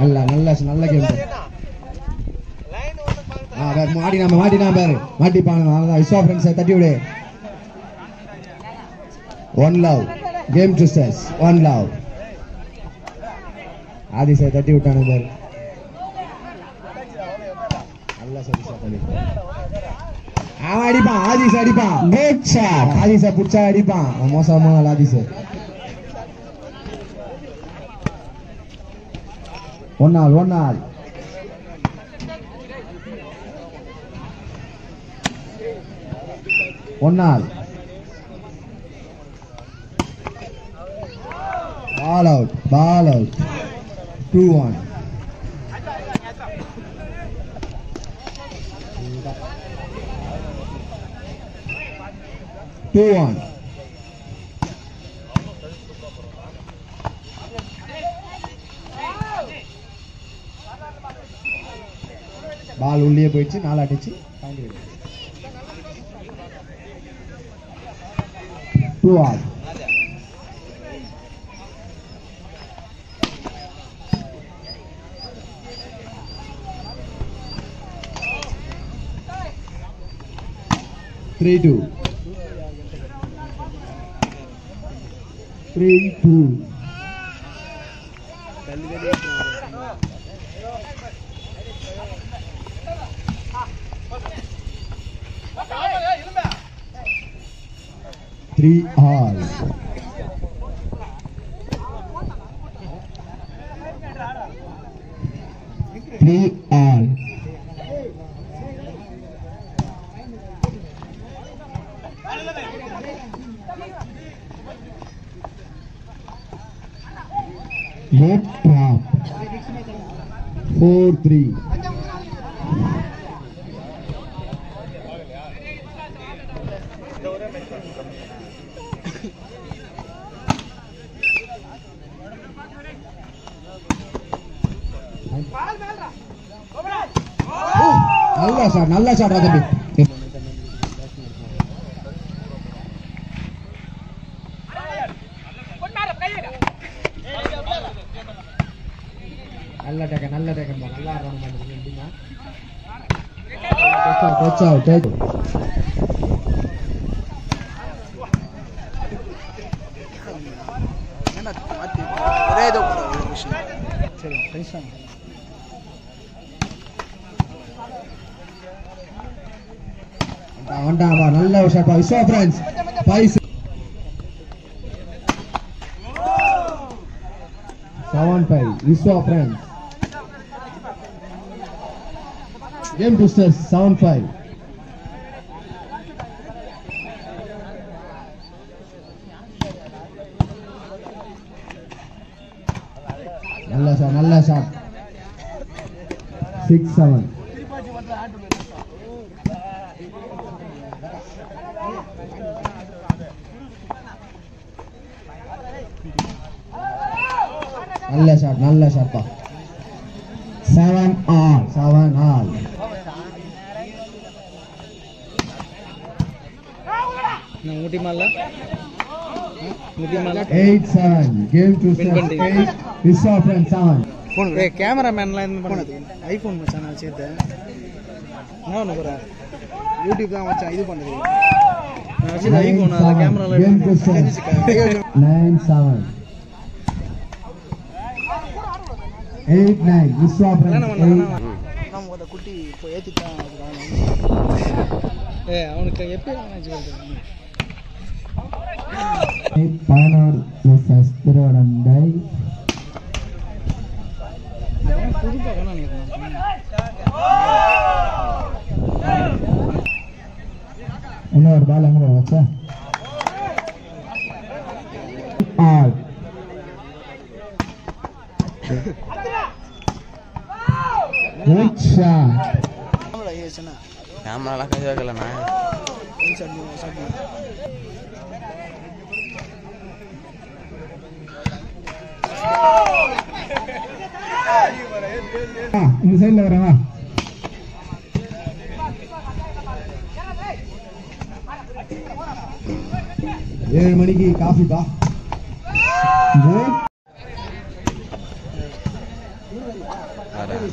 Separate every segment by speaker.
Speaker 1: நல்ல நல்ல நல்ல கேம் மாடி நாம மாட்டி நாம பாரு. மாட்டிப்பாங்க அவ்வளவுதான். விஸ்வா ஃப்ரெண்ட்ஸை தட்டி விடு. One love game twisters one love Aadhi sir தட்டி விட்டானு பாரு. நல்லா சார் தள்ளி. அவன் அடிப்பான். ஆதி சார் அடிப்பான். குட் ஷாட் ஆதி சார் புடிச்சா அடிப்பான். அவன் மோசமா ஆள் ஆதி sir ஒன்னாள் ஒன்னாள் ஒன்னாள் ball out ball out two one two one பால் உள்ளே போயிடுச்சு நாலு அடிச்சு two all three two three two Three all three all Good drop. Four three. நல்லா சார் நல்லா சார் தம்பி நல்ல டேக்க நல்ல டேக்க நல்லா ரன் பண்ணுறீங்க
Speaker 2: touch சரி டென்ஷன்
Speaker 1: வண்டான் வா நல்ல ஒரு ஷாட் விஸ்வா ஃப்ரெண்ட்ஸ் பைஸ் seven five Viswa friends game twisters seven five நல்ல ஷாட் நல்ல ஷாட் சிக்ஸ் செவன் நல்ல ஷாட் நல்ல ஷாட்ப்பா செவன் ஆல் செவன் ஆல்
Speaker 2: ஊட்டி மால ஊட்டி மால
Speaker 1: eight seven game to eight Vishwa friend seven
Speaker 2: phone ஏ கேமராமேன்லாம் பண்ணது ஐஃபோன் மச்சான் நான் என்ன பண்ண போற? யூடியூப் தான் மச்சான் இது பண்ணுது நான் வச்சது ஐஃபோன் அதில் கேமரால
Speaker 1: game to
Speaker 2: nine
Speaker 1: seven
Speaker 2: eight
Speaker 1: nine
Speaker 2: நம்ம ஒரு குட்டி இப்போ ஏற்றிட்டான் ஏ அவனுக்கு எப்படி
Speaker 1: திருவடந்தை
Speaker 2: வேணாம் நினைக்கிறேன்
Speaker 1: இன்னொரு பால் எங்க வச்சா? குட் ஷாட்
Speaker 2: கேமரா
Speaker 3: கேமராலாம் கை வைக்கலண்ணா.
Speaker 1: இந்த சைடுல வரவா ஏழு மணிக்கு காஃபிப்பா குட்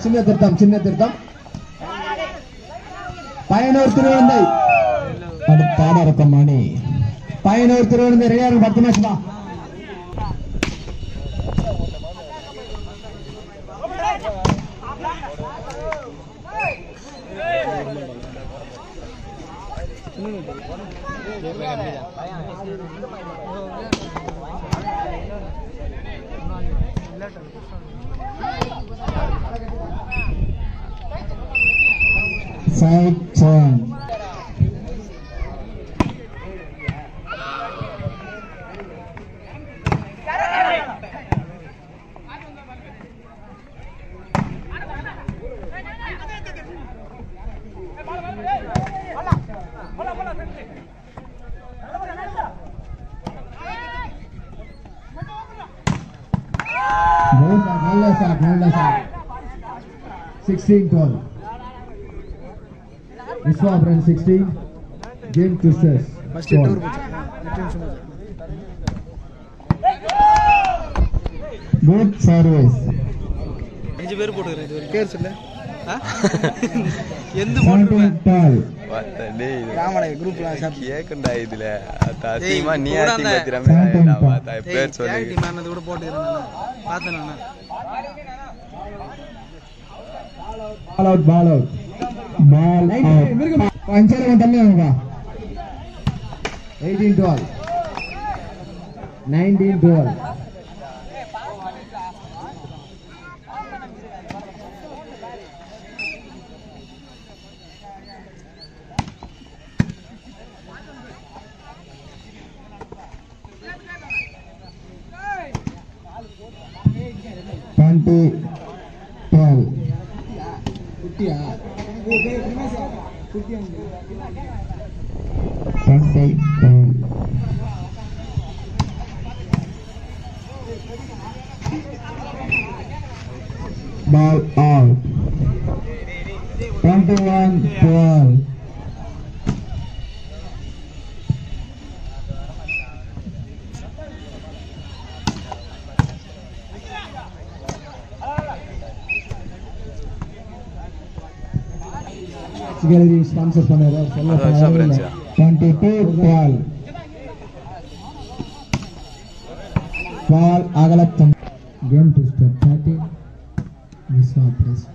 Speaker 4: சின்ன திருத்தம் சின்ன திருத்தம். பயனூர் திருவந்தை அடுத்த இருக்கும் மணி பயனூர் திருவந்தை பத்து நிமிஷமா தான் Side turn. Good shot, நல்ல shot, நல்ல shot. 16 12. விஸ்வாபுரன் 16 கேம் ட்விஸ்டர்ஸ்
Speaker 2: ஃபர்ஸ்ட் டூர் போச்சு எட்டு நிமிஷம் போச்சு
Speaker 4: குட் சர்வீஸ்
Speaker 2: அஞ்சு பேர் போட்டுக்கிறேன் இது வரைக்கும் பேர் சொல்லு? எந்த கூட போட்டுக்கிறேன் பார்த்தேன்
Speaker 4: ball out ball out ball puncture ఉంటుంది ఇంకా eighteen twelve nineteen twelve Twenty các cái một gallery sponsor பண்ணாரு
Speaker 3: அது வருஷம் friends ஆ?
Speaker 4: டுவெண்ட்டி டூ டுவெல் பால் அகலத்தம் game to start thirty Viswa press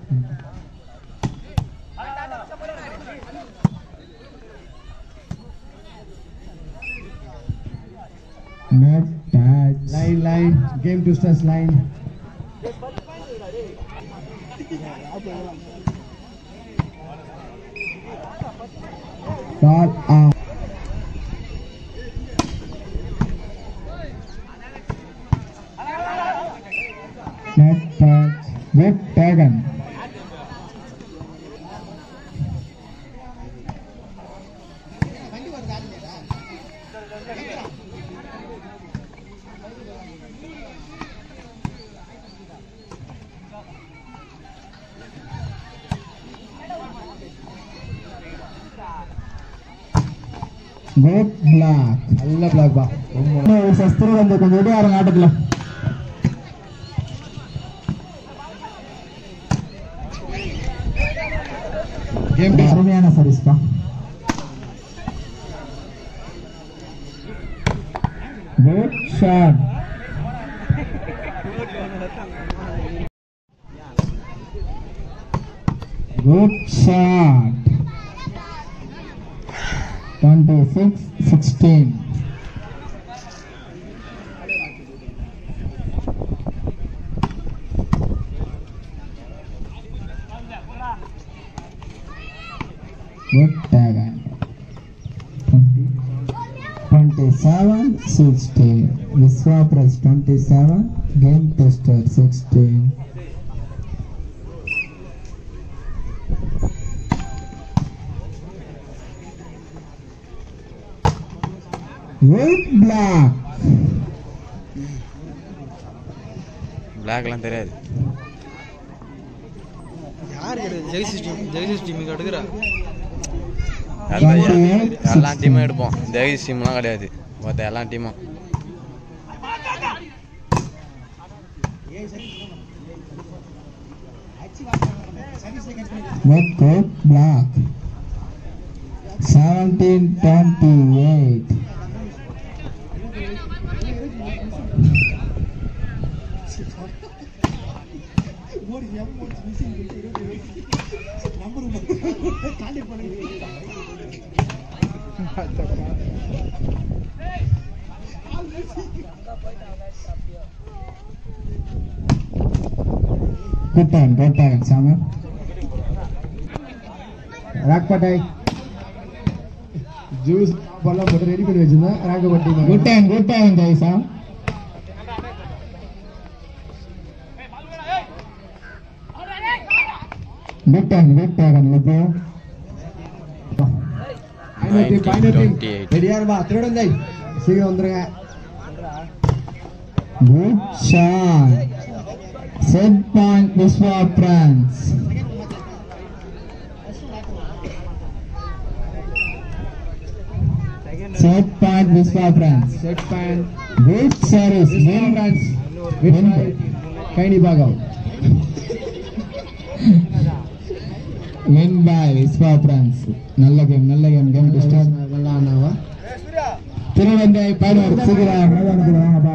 Speaker 4: Net touch. Line, line. Game to start line. Start out. Net punch with Dragon. Good block நல்ல block பா. ஒரு சஸ்திரி வந்து கொஞ்சம் விட யாருங்க ஆட்டத்துல. அருமையான சர்வீஸ் பா. Good shot good shot 26 16 Good tag and 27 16 Viswa Press 27 Game Tester 16 Block
Speaker 3: பிளாக்லாம் தெரியாது.
Speaker 2: யார் கிடையாது ஜெகதீஷ் டீம் டீமுக்கு
Speaker 3: எல்லா. டீமும் எடுப்போம். ஜெகதீஷ் டீம்லாம் கிடையாது. மொத்த எல்லா டீமும்
Speaker 4: Red coat, black. 1728. Good time, good time, Summer. ராக்பட்டாய் juice பழம் போட்டு ரெடி பண்ணி வச்சிருந்தேன் ராக்கப்பட்டி good time good time கைசா
Speaker 3: Nineteen twenty eight.
Speaker 4: ரெடியா இருப்பா திருடன் ஜெய் சீக்கிரம் வந்துருங்க good shot set point Vishwa France set point Vishwa France set point good service Vishwa France கைனி பாகம் வின் பை விஸ்வா பிரான்ஸ் நல்ல கேம் நல்ல கேம் கேம் டு ஸ்டார்ட் நல்லா ஆனாவா திருவந்தை பதினோரு சீக்கிரம். வாங்கப்பா